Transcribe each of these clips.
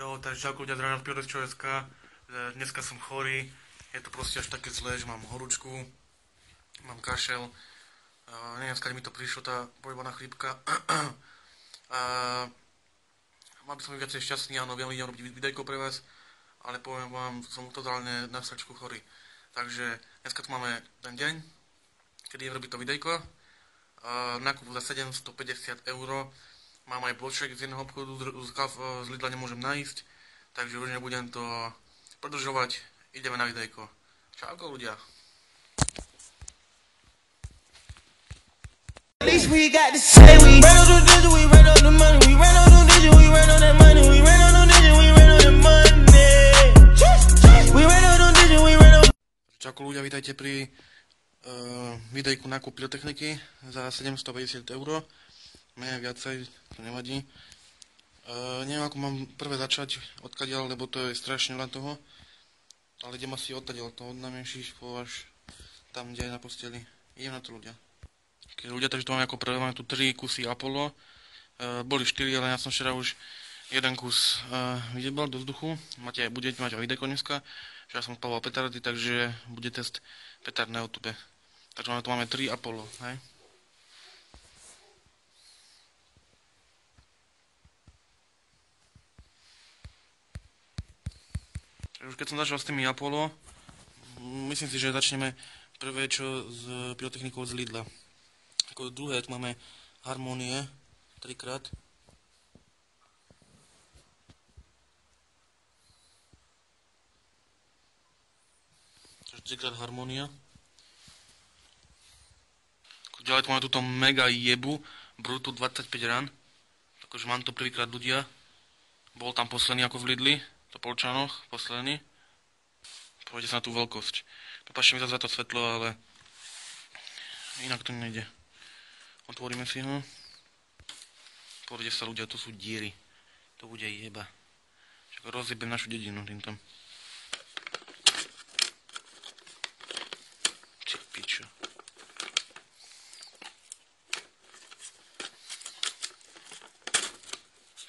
Jo, takže čauko ľudia, zdravím z Piotrečovecka. Dneska som chorý, je to proste až také zlé, že mám horúčku, mám kašel. Uh, neviem, skade mi to prišlo, tá pojebaná chrípka. uh, mal by som byť viacej šťastný, áno, viem ľudia robiť videjko pre vás, ale poviem vám, som totálne na srdčku chorý. Takže dneska tu máme ten deň, kedy je robiť to videjko. Uh, nákup za 750 eur. Mám aj bloček z jedného obchodu, z, z, z Lidla nemôžem nájsť, takže už nebudem to predlžovať. Ideme na videjko. Čauko ľudia. We got to say we ran on the digit, we ran on the money, we ran on the digit, we ran on that money, we ran on the digit, we ran on that money. We ran on the digit, we ran on. Čauko ľudia, vítajte pri uh, videjku nákup pyrotechniky za 750 eur. Menej viacej, to nevadí. Uh, neviem, ako mám prvé začať, odkiaľ, lebo to je strašne veľa toho. Ale idem asi odtiaľ, to od najmenších po až tam, kde je na posteli. Idem na to ľudia. Keď ľudia, takže tu máme ako prvé, máme tu 3 kusy Apollo. Uh, boli 4, ale ja som včera už jeden kus uh, vydebal do vzduchu. Máte, budete mať aj videjko dneska, že ja som spaloval petardy, takže bude test petard na YouTube. Takže máme, tu máme 3 Apollo, hej. Už keď som začal s tými Apollo, myslím si, že začneme prvé čo s pyrotechnikou z Lidla. Ako druhé, tu máme harmonie, trikrát. Takže trikrát harmonia. Ďalej tu máme túto mega jebu, Brutu 25 ran. Takže mám to prvýkrát ľudia. Bol tam posledný ako v Lidli, to Polčanoch, posledný. Poďte sa na tú veľkosť. Prepačte mi za to svetlo, ale inak to nejde. Otvoríme si ho. Pozrite sa ľudia, to sú diery. To bude jeba. Však rozjebem našu dedinu týmto. Ty pičo.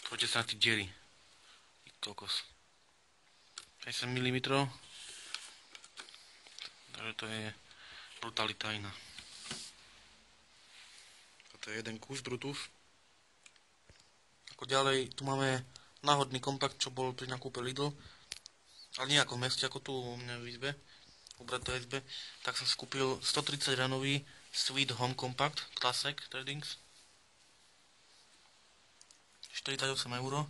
Poďte sa na tie diery. Ty kokos. 50 mm. Takže to je brutalita iná. Toto je jeden kus Brutus. Ako ďalej, tu máme náhodný kompakt, čo bol pri nakúpe Lidl. Ale nie ako v meste, ako tu u mňa v izbe. U brata izbe. Tak som skúpil 130 ranový Sweet Home Compact Classic Tradings. 48 eur.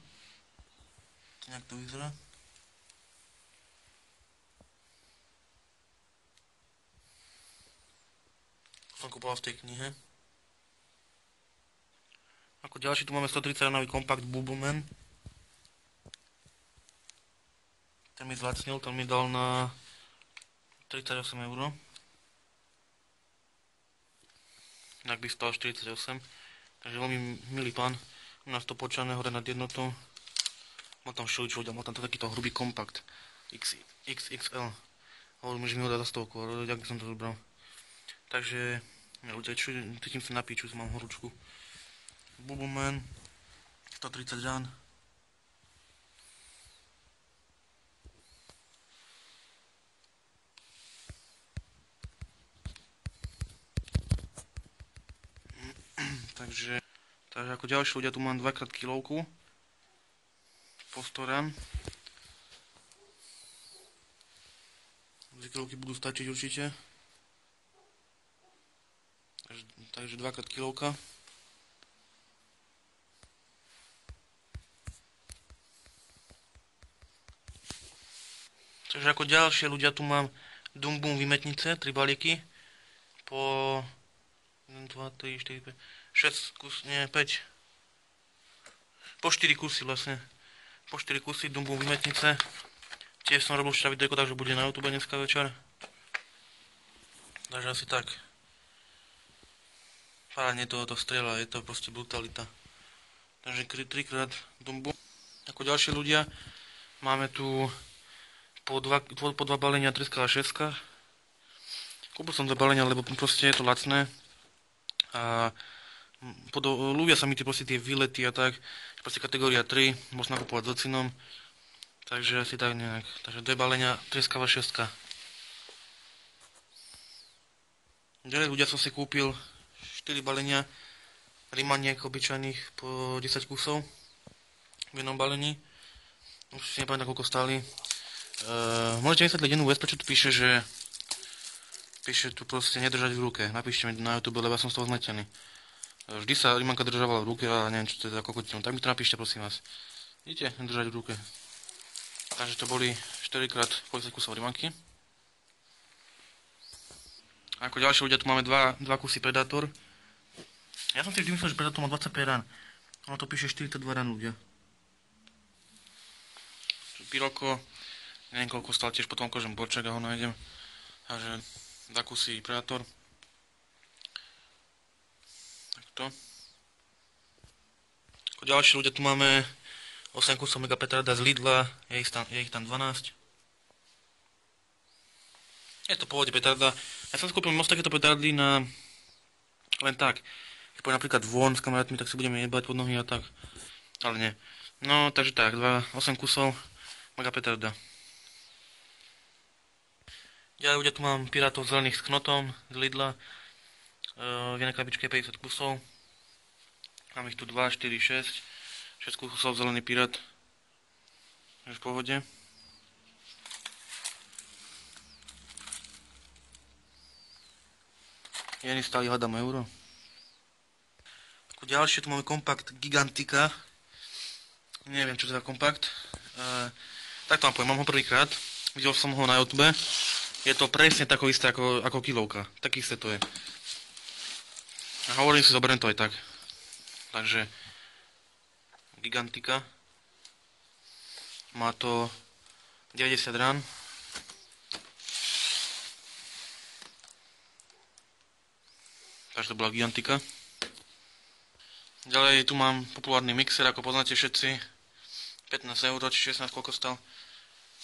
Nejak to vyzerá. Som kúpoval v tej knihe. Ako ďalší tu máme 130 ranový kompakt Bubbleman. Ten mi zlacnil, ten mi dal na 38 eur. Inak by stal 48. Takže veľmi milý pán. U nás to počané hore nad jednotou. Má tam všeličo, má tam takýto hrubý kompakt. X, XXL. Hovorím, že mi ho dá za stovku, ale jak som to zobral. Takže čo, cítim sa na piču, mám horúčku. Bubbleman, 130 rán. takže, takže ako ďalšie ľudia tu mám dvakrát kilovku. Postoran. Dve kilovky budú stačiť určite. Takže, takže dvakrát kilovka. Takže ako ďalšie ľudia tu mám Dumbum vymetnice, 3 balíky. Po 1, 2, 3, 4, 5, 6 kus, nie, 5. Po 4 kusy vlastne. Po 4 kusy Dumbum vymetnice. Tiež som robil včera videjko, takže bude na YouTube dneska večer. Takže asi tak. Parádne to, to je to proste brutalita. Takže trikrát dumbu. Ako ďalší ľudia, máme tu po dva, po dva balenia 3 a 6. Kúpil som dva balenia, lebo proste je to lacné. A pod, ľúbia sa mi tie, proste tie výlety a tak. Proste kategória 3, môžem nakupovať s ocinom. Takže asi tak nejak. Takže dve balenia, trieskavá šestka. Ďalej ľudia som si kúpil 4 balenia rimaniek obyčajných po 10 kusov v jednom balení. Už si nepamätám, koľko stáli. Uh, môžete vysvetliť jednu vec, prečo tu píše, že píše tu proste nedržať v ruke. Napíšte mi na YouTube, lebo ja som z toho zmetený. Vždy sa limanka državala v ruke a neviem, čo to je za kokotinou. Tak mi to napíšte, prosím vás. Vidíte? Nedržať v ruke. Takže to boli 4 krát po 10 kusov limanky. A ako ďalšie ľudia tu máme 2, 2 kusy Predator. Ja som si vždy myslel, že Predator má 25 rán. Ono to píše 42 rán ľudia. Piroko, neviem koľko stal tiež potom kožem borček a ho nájdem. Takže dva kusy Predator. Takto. Ako ďalšie ľudia tu máme 8 kusov Megapetarda z Lidla, je ich tam, je ich tam 12. Je to pôvode petarda. Ja som skúpil moc takéto petardy na... Len tak. Keď pôjdem napríklad von s kamarátmi, tak si budeme jebať pod nohy a tak. Ale nie. No, takže tak, 2, 8 kusov Mega petarda. Ja ľudia tu mám pirátov zelených s knotom z Lidla. Uh, v jednej krabičke 50 kusov. Mám ich tu 2, 4, 6. 6 kusov zelený pirát. Je v pohode. Jeny stali hľadám euro. Ako ďalšie tu máme kompakt Gigantika. Neviem, čo to je kompakt. Uh, tak to vám poviem, mám ho prvýkrát. Videl som ho na YouTube. Je to presne tako isté ako, ako kilovka. Tak isté to je. A hovorím si, zoberiem to aj tak. Takže Gigantika. Má to 90 rán. Takže to bola Gigantika. Ďalej tu mám populárny mixer, ako poznáte všetci. 15 eur, či 16, koľko stal.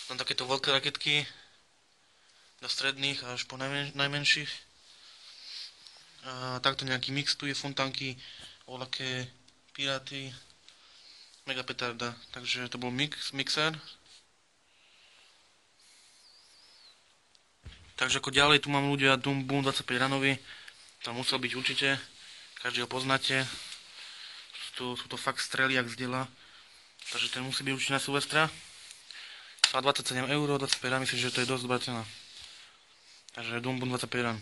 Tam takéto veľké raketky. Do stredných až po najmen najmenších. A takto nejaký mix tu je fontánky, voľaké piráty, mega petarda. Takže to bol mix, mixer. Takže ako ďalej tu mám ľudia Doom Boom 25 ranový. To musel byť určite. Každý ho poznáte. To, sú to fakt strely, jak zdieľa. Takže ten musí byť určite na Silvestra. Stá 27 eur, 25 rán, myslím, že to je dosť dobrá cena. Takže Dumbun 25 rán.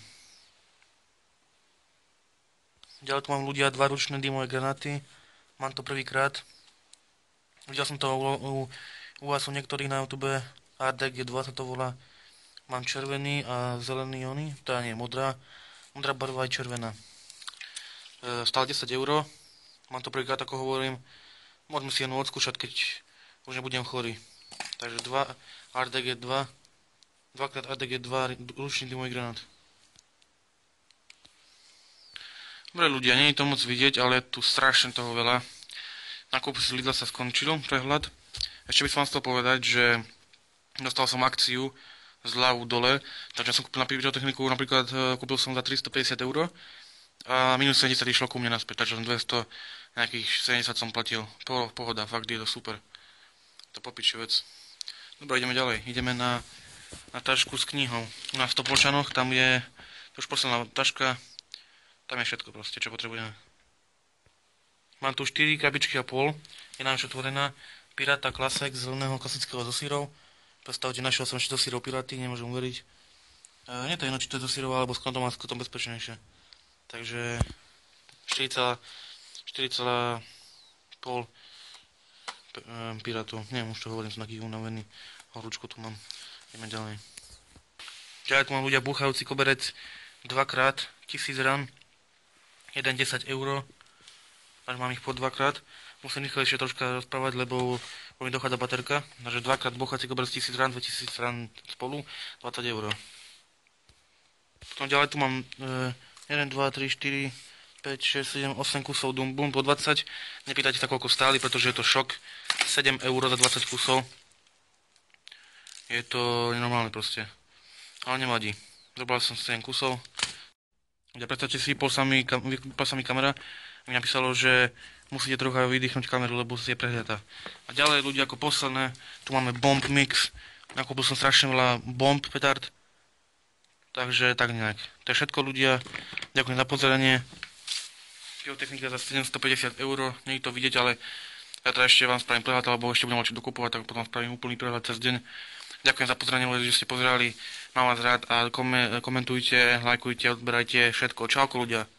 Ďalej tu mám ľudia dva ručné dymové granáty. Mám to prvýkrát. Videl som to u, u, u vás u niektorých na YouTube. RDG 2 sa to volá. Mám červený a zelený ony. Tá nie, modrá. Modrá barva aj červená. E, stál 10 eur. Mám to prvýkrát, ako hovorím. Môžeme si jen odskúšať, keď už nebudem chorý. Takže 2 RDG 2 Dvakrát ADG 2 ručný dymový granát. Dobre ľudia, nie je to moc vidieť, ale tu strašne toho veľa. Nakup z Lidla sa skončil, prehľad. Ešte by som vám chcel povedať, že dostal som akciu zľavu dole, takže som kúpil na pyrotechniku, napríklad e, kúpil som za 350 eur a minus 70 išlo ku mne naspäť, takže 200, nejakých 70 som platil. Pohoda, fakt je to super. To popiči vec. Dobre, ideme ďalej. Ideme na na tašku s knihou. U nás v Topolčanoch, tam je to už posledná taška, tam je všetko proste, čo potrebujeme. Mám tu 4 krabičky a pol, je nám už otvorená. Pirata z zeleného klasického zo sírov. Predstavte, našiel som ešte zo sírov Piraty, nemôžem uveriť. E, nie to jedno, či to je zo sírov, alebo s kontom a s kontom bezpečnejšie. Takže 4,5 Piratu. Neviem, už to hovorím, som taký unavený. Horúčku tu mám. Ideme ďalej. Ďalej tu mám ľudia búchajúci koberec dvakrát, tisíc ran, 1 10 eur, až mám ich po dvakrát. Musím rýchlejšie troška rozprávať, lebo mi dochádza baterka. Takže dvakrát búchací koberec 1000 ran, 2000 ran spolu, 20 eur. Potom ďalej tu mám e, 1, 2, 3, 4, 5, 6, 7, 8 kusov Dumbum po 20. Nepýtajte sa, koľko stáli, pretože je to šok. 7 eur za 20 kusov. Je to nenormálne proste. Ale nevadí. Zobral som 7 kusov. Ja predstavte si, vypol sa mi, vypol sa mi kamera. Mi napísalo, že musíte trocha vydýchnuť kameru, lebo je prehliata. A ďalej ľudia ako posledné, tu máme bomb mix, nakúpil som strašne veľa bomb petard, takže tak nejak. To je všetko ľudia, ďakujem za pozoranie. Pyrotechnika za 750 eur, nie je to vidieť, ale ja teda ešte vám spravím prehľad, alebo ešte budem čo dokupovať, tak potom spravím úplný prehľad cez deň. Ďakujem za pozoranie, že ste pozerali, mám vás rád a kome- komentujte, lajkujte, odberajte všetko. Čauko ľudia.